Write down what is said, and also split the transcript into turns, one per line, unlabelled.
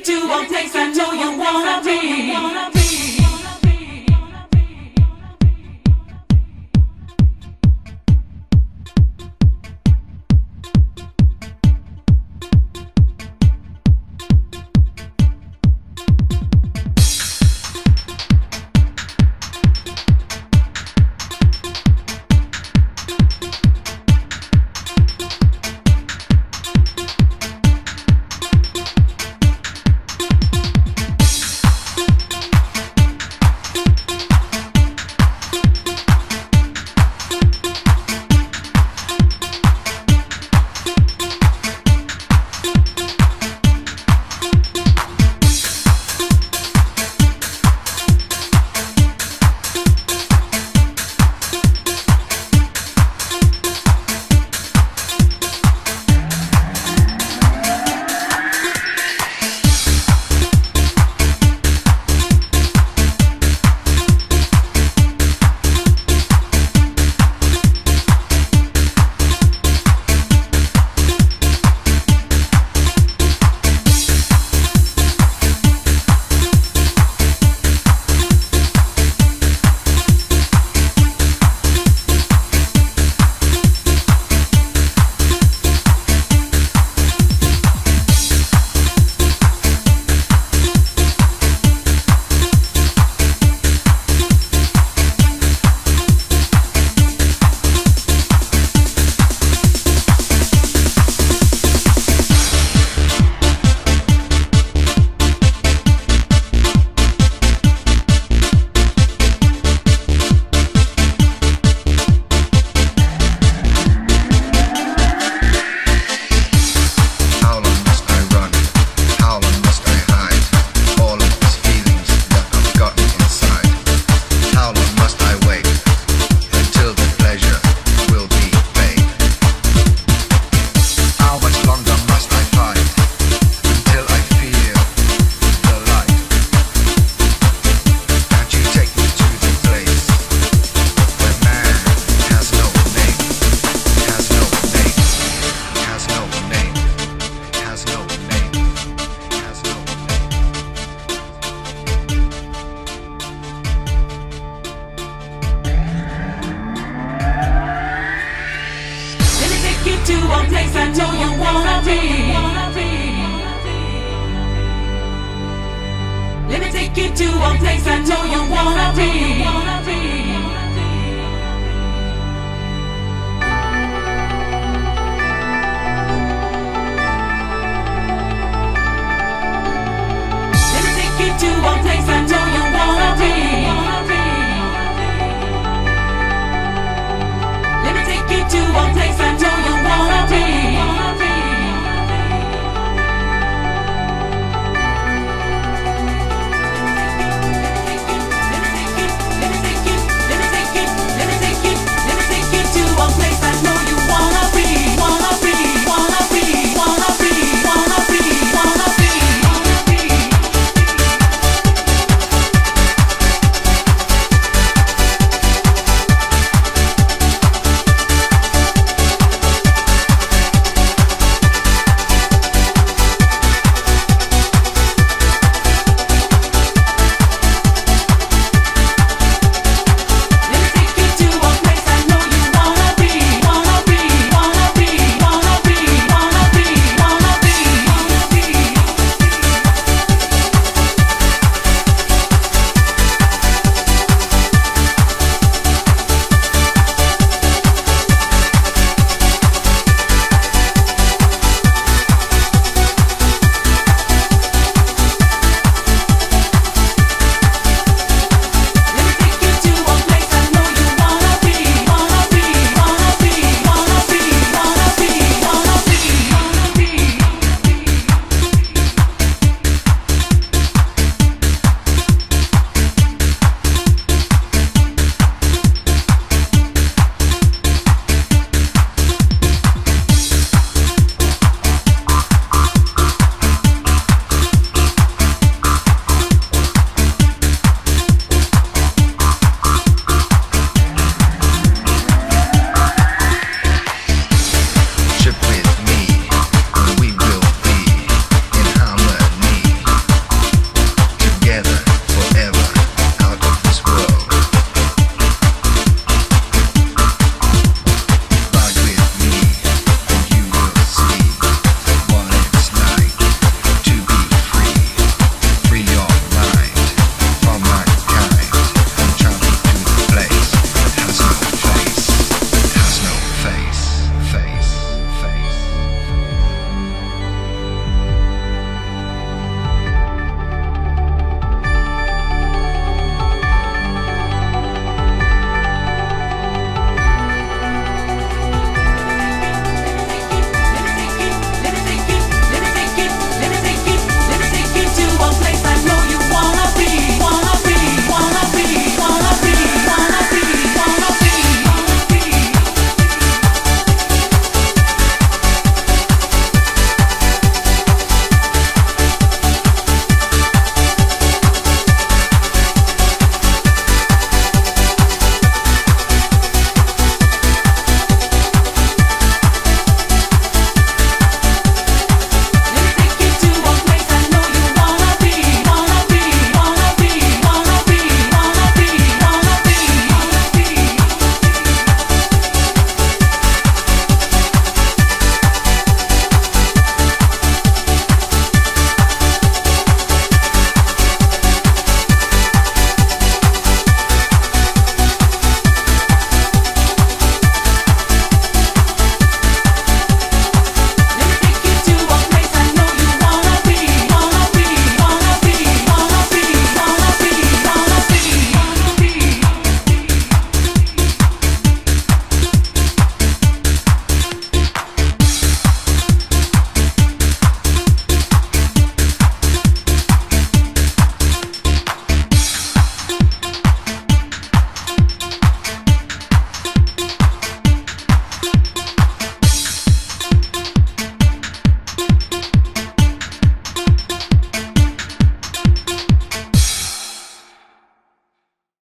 to,
won't take,
I know you wanna be. take you to a place I know you wanna be. Let me take you to a place I know.